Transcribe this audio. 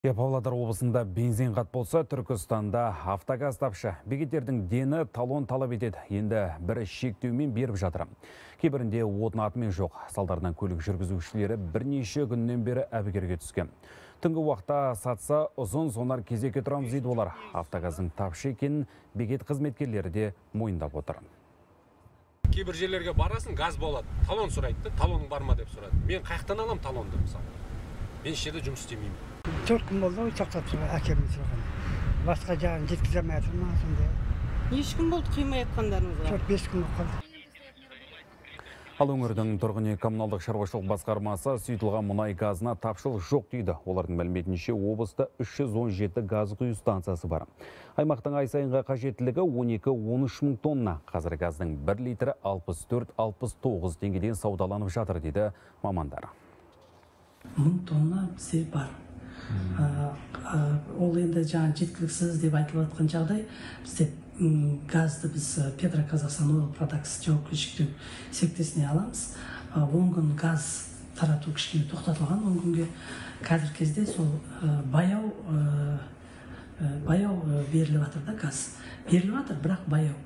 Е, Павлодар облысында бензин қат болса, Түркістанда автогаз тапшы. Бекеттердің дені талон талап етеді. Енді бірі шектеумен беріп жатыр. Кейбірінде отын атымен жоқ. Салдарынан көлік жүргізушілері бірнеше күннен бері әбігерге түскен. Түнгі уақытта сатса ұзын сонар кезекке тұрамыз дейді олар. Автогаздың тапшы екенін бекет қызметкерлері де мойындап отыр. кейбір жерлерге барасың газ болады талон сұрайды да талоның бар ма деп сұрады мен қаяқтан аламын талонды мысалы мен еш жұмыс істемеймін төрт күн болды ғой тұрған әкеміз тұрған басқа жағын жеткізе алмай жатыр ма сондай неше күн болды құймай жатқандарыңызға төрт бес күн болып қалды Ал өңірдің тұрғын үй коммуналдық шаруашылық басқармасы сұйытылған мұнай газына тапшылық жоқ дейді. Олардың мәліметінше облыста 317 газ құю станциясы бар. Аймақтың ай сайынға қажеттілігі 12-13 мың тонна. Қазір газдың 1 литрі 64-69 теңгеден саудаланып жатыр дейді мамандар. мың тонна бізде бар ол енді жаңағы жеткіліксіз деп айтылып жатқан жағдай. Бізде газды біз э, петроказахстан ойл продакс жауапкершілігі серіктесіне аламыз. Он күн газ тарату кішкене тоқтатылған. Он күнге қазіргі кезде сол баяу баяу беріліп жатыр да газ. Беріліп жатыр бірақ баяу.